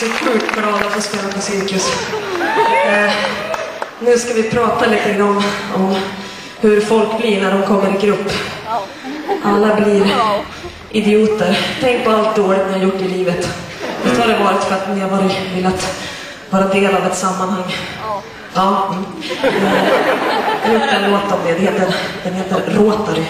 så sjukt glada att få spela på Cirkus. Eh, nu ska vi prata lite grann om hur folk blir när de kommer i grupp. Alla blir idioter. Tänk på allt dåligt ni har gjort i livet. Visst har det varit för att ni har varit, velat vara del av ett sammanhang? Ja. Mm. Eh, Jag har gjort en låt om det. Den heter, den heter Rotary.